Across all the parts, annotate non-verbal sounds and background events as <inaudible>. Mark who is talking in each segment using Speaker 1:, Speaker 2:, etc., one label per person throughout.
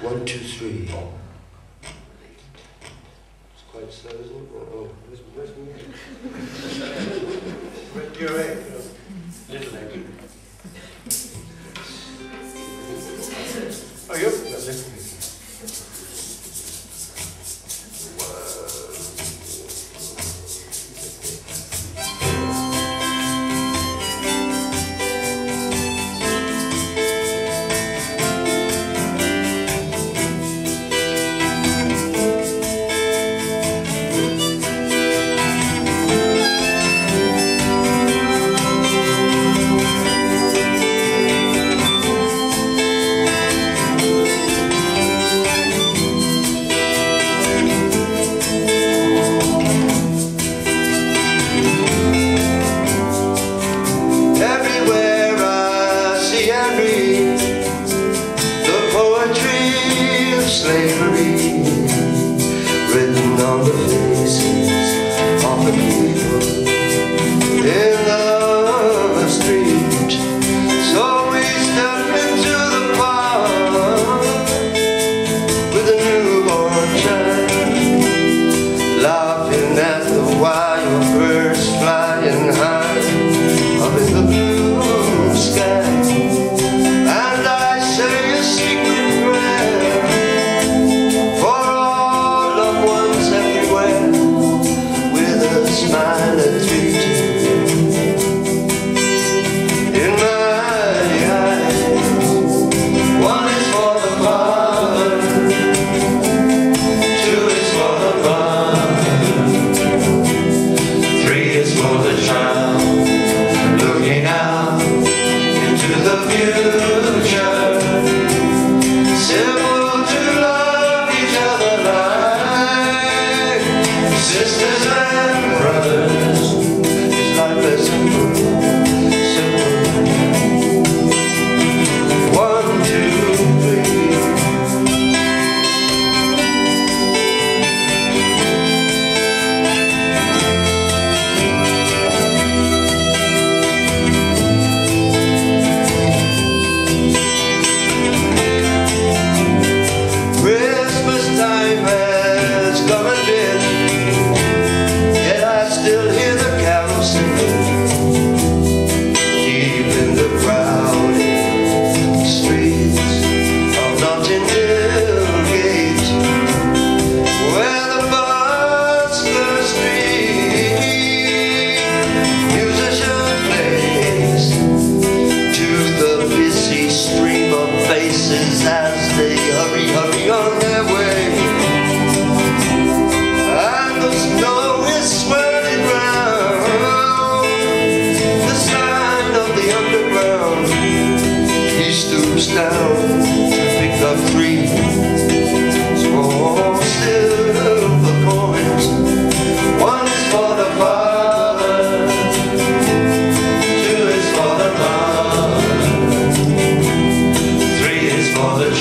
Speaker 1: One, two, three. It's quite slow, isn't it? Oh, where's, where's me? You're right. Little egg. <laughs> Oh, Are you? Father.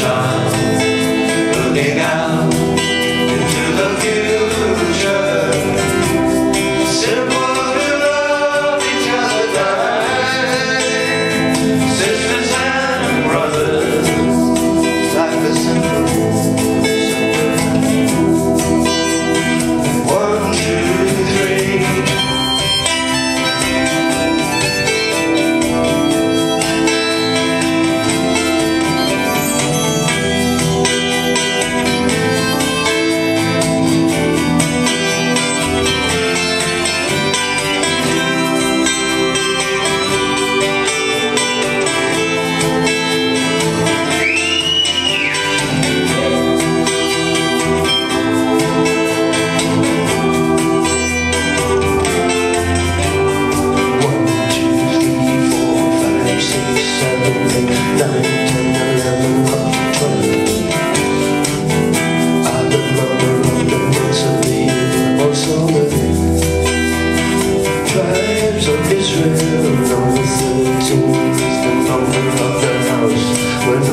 Speaker 1: sun, looking out.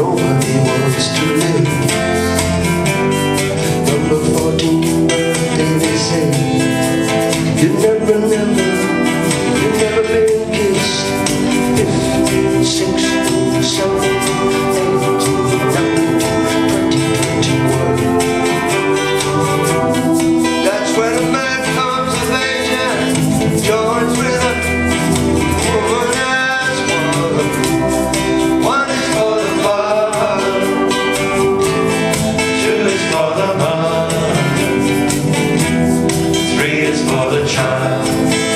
Speaker 1: over the world. for the child.